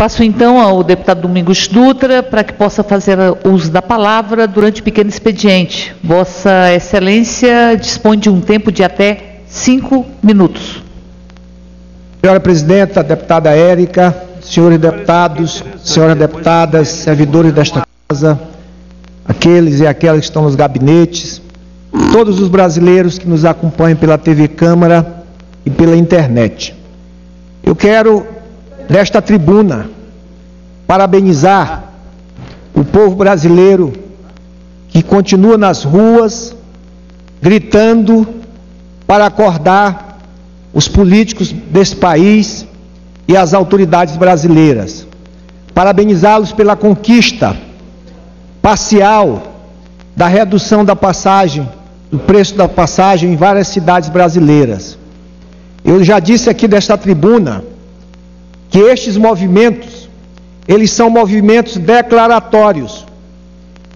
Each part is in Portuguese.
Passo então ao deputado Domingos Dutra para que possa fazer uso da palavra durante o pequeno expediente. Vossa Excelência dispõe de um tempo de até cinco minutos. Senhora Presidenta, deputada Érica, senhores deputados, senhoras deputadas, servidores desta casa, aqueles e aquelas que estão nos gabinetes, todos os brasileiros que nos acompanham pela TV Câmara e pela internet. Eu quero desta tribuna, parabenizar o povo brasileiro que continua nas ruas gritando para acordar os políticos desse país e as autoridades brasileiras. Parabenizá-los pela conquista parcial da redução da passagem, do preço da passagem em várias cidades brasileiras. Eu já disse aqui desta tribuna que estes movimentos, eles são movimentos declaratórios.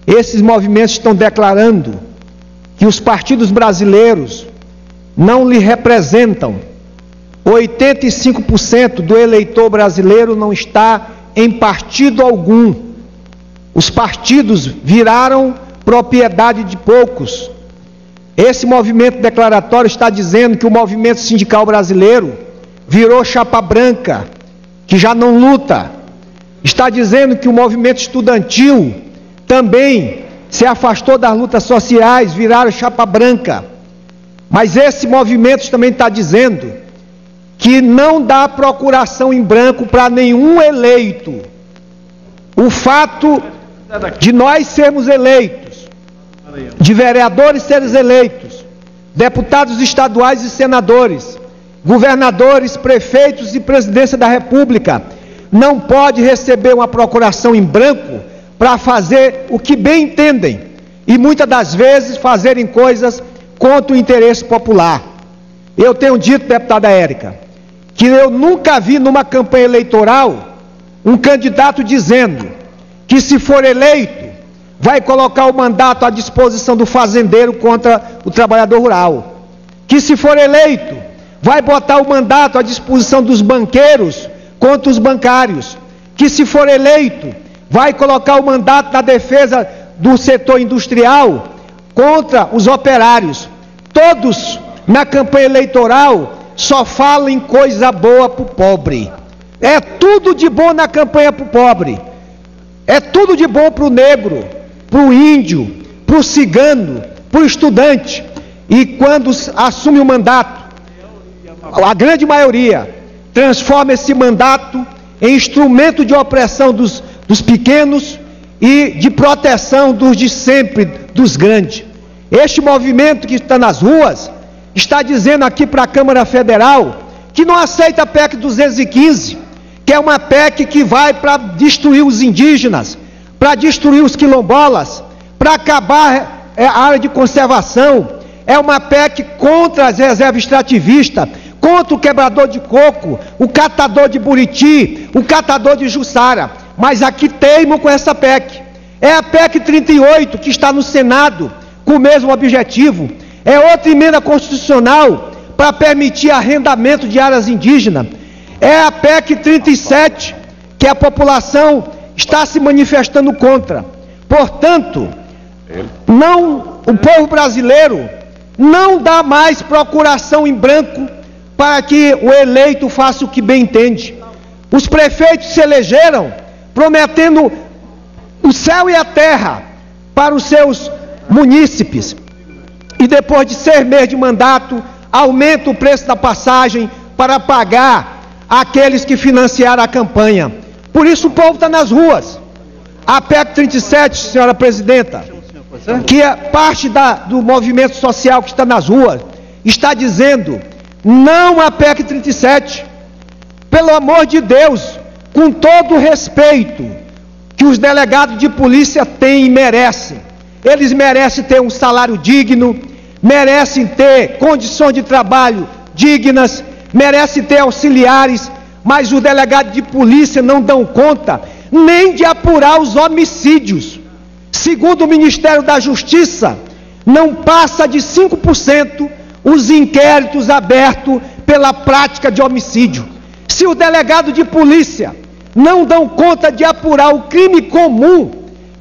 Esses movimentos estão declarando que os partidos brasileiros não lhe representam. 85% do eleitor brasileiro não está em partido algum. Os partidos viraram propriedade de poucos. Esse movimento declaratório está dizendo que o movimento sindical brasileiro virou chapa branca, que já não luta, está dizendo que o movimento estudantil também se afastou das lutas sociais, viraram chapa branca. Mas esse movimento também está dizendo que não dá procuração em branco para nenhum eleito. O fato de nós sermos eleitos, de vereadores serem eleitos, deputados estaduais e senadores, governadores, prefeitos e presidência da República não pode receber uma procuração em branco para fazer o que bem entendem e muitas das vezes fazerem coisas contra o interesse popular. Eu tenho dito, deputada Érica, que eu nunca vi numa campanha eleitoral um candidato dizendo que se for eleito vai colocar o mandato à disposição do fazendeiro contra o trabalhador rural. Que se for eleito vai botar o mandato à disposição dos banqueiros contra os bancários, que se for eleito, vai colocar o mandato na defesa do setor industrial contra os operários. Todos na campanha eleitoral só falam em coisa boa para o pobre. É tudo de bom na campanha para o pobre. É tudo de bom para o negro, para o índio, para o cigano, para o estudante. E quando assume o mandato, a grande maioria, transforma esse mandato em instrumento de opressão dos, dos pequenos e de proteção dos de sempre, dos grandes. Este movimento que está nas ruas está dizendo aqui para a Câmara Federal que não aceita a PEC 215, que é uma PEC que vai para destruir os indígenas, para destruir os quilombolas, para acabar é, a área de conservação. É uma PEC contra as reservas extrativistas contra o quebrador de coco, o catador de buriti, o catador de jussara. Mas aqui teimo com essa PEC. É a PEC 38 que está no Senado com o mesmo objetivo. É outra emenda constitucional para permitir arrendamento de áreas indígenas. É a PEC 37 que a população está se manifestando contra. Portanto, não o povo brasileiro não dá mais procuração em branco para que o eleito faça o que bem entende. Os prefeitos se elegeram prometendo o céu e a terra para os seus munícipes. E depois de seis meses de mandato, aumenta o preço da passagem para pagar aqueles que financiaram a campanha. Por isso o povo está nas ruas. A PEC 37, senhora presidenta, que é parte da, do movimento social que está nas ruas, está dizendo não a PEC 37. Pelo amor de Deus, com todo o respeito que os delegados de polícia têm e merecem. Eles merecem ter um salário digno, merecem ter condições de trabalho dignas, merecem ter auxiliares, mas os delegados de polícia não dão conta nem de apurar os homicídios. Segundo o Ministério da Justiça, não passa de 5% os inquéritos abertos pela prática de homicídio. Se o delegado de polícia não dão conta de apurar o crime comum.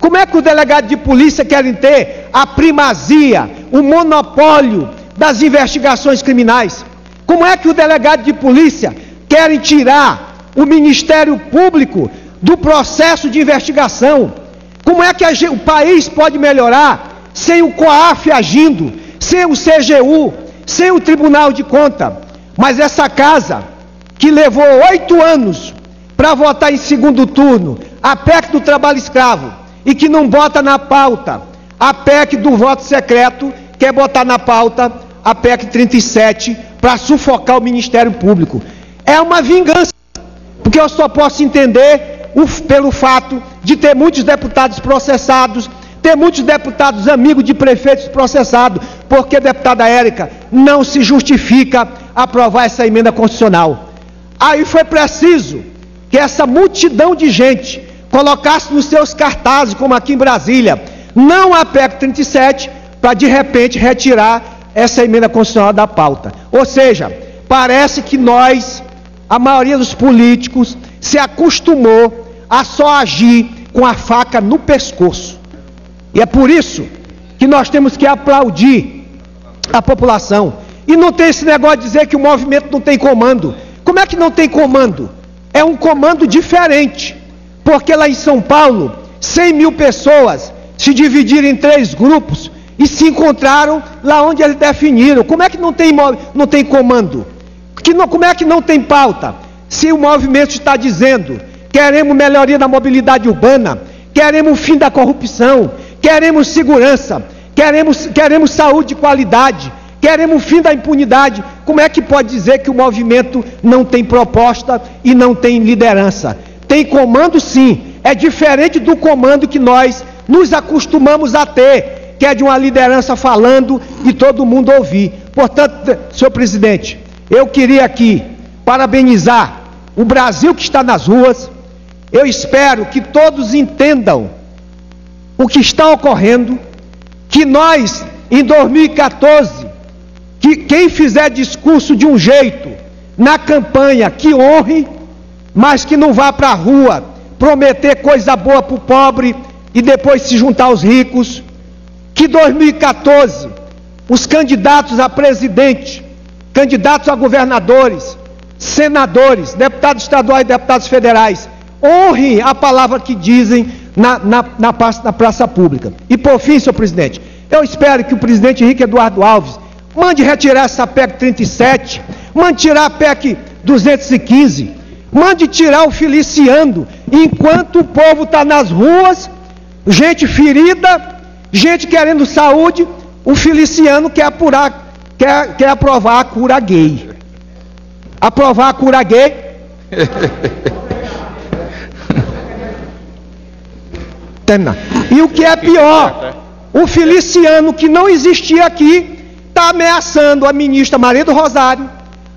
Como é que o delegado de polícia querem ter a primazia, o monopólio das investigações criminais? Como é que o delegado de polícia querem tirar o Ministério Público do processo de investigação? Como é que a, o país pode melhorar sem o COAF agindo, sem o CGU, sem o Tribunal de Conta? Mas essa casa, que levou oito anos para votar em segundo turno a PEC do trabalho escravo e que não bota na pauta a PEC do voto secreto, quer botar na pauta a PEC 37 para sufocar o Ministério Público. É uma vingança, porque eu só posso entender o, pelo fato de ter muitos deputados processados, ter muitos deputados amigos de prefeitos processados, porque, deputada Érica, não se justifica aprovar essa emenda constitucional. Aí foi preciso que essa multidão de gente colocasse nos seus cartazes, como aqui em Brasília, não a PEC 37, para de repente retirar essa emenda constitucional da pauta. Ou seja, parece que nós, a maioria dos políticos, se acostumou a só agir com a faca no pescoço. E é por isso que nós temos que aplaudir a população. E não tem esse negócio de dizer que o movimento não tem comando. Como é que não tem comando? é um comando diferente, porque lá em São Paulo, 100 mil pessoas se dividiram em três grupos e se encontraram lá onde eles definiram. Como é que não tem, não tem comando? Que não, como é que não tem pauta? Se o movimento está dizendo queremos melhoria da mobilidade urbana, queremos o fim da corrupção, queremos segurança, queremos, queremos saúde de qualidade, queremos o fim da impunidade. Como é que pode dizer que o movimento não tem proposta e não tem liderança? Tem comando sim, é diferente do comando que nós nos acostumamos a ter, que é de uma liderança falando e todo mundo ouvir. Portanto, senhor presidente, eu queria aqui parabenizar o Brasil que está nas ruas. Eu espero que todos entendam o que está ocorrendo, que nós, em 2014, que quem fizer discurso de um jeito na campanha que honre, mas que não vá para a rua prometer coisa boa para o pobre e depois se juntar aos ricos. Que 2014 os candidatos a presidente, candidatos a governadores, senadores, deputados estaduais deputados federais, honrem a palavra que dizem na, na, na, praça, na praça pública. E por fim, senhor presidente, eu espero que o presidente Henrique Eduardo Alves Mande retirar essa PEC 37, mande tirar a PEC 215, mande tirar o Feliciano, enquanto o povo está nas ruas, gente ferida, gente querendo saúde, o Feliciano quer apurar, quer, quer aprovar a cura gay. Aprovar a cura gay. E o que é pior, o Feliciano que não existia aqui, está ameaçando a ministra Maria do Rosário,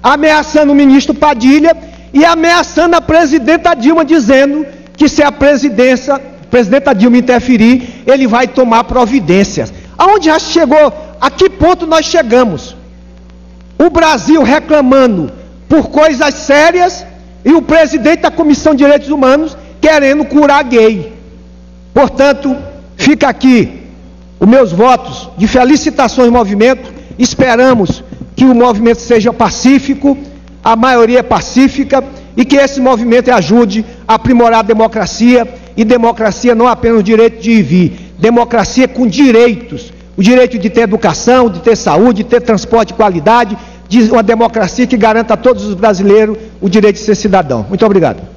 ameaçando o ministro Padilha e ameaçando a presidenta Dilma, dizendo que se a presidência, presidenta Dilma interferir, ele vai tomar providências. Aonde já chegou? A que ponto nós chegamos? O Brasil reclamando por coisas sérias e o presidente da Comissão de Direitos Humanos querendo curar gay. Portanto, fica aqui os meus votos de felicitações ao movimento Esperamos que o movimento seja pacífico, a maioria é pacífica e que esse movimento ajude a aprimorar a democracia e democracia não apenas o direito de ir e vir, democracia com direitos, o direito de ter educação, de ter saúde, de ter transporte de qualidade, de uma democracia que garanta a todos os brasileiros o direito de ser cidadão. Muito obrigado.